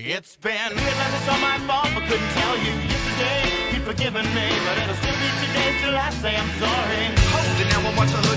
It's been years and it's all my fault, but couldn't tell you yesterday. You'd forgiven me, but it'll still be today till I say I'm sorry. Hold it now I want to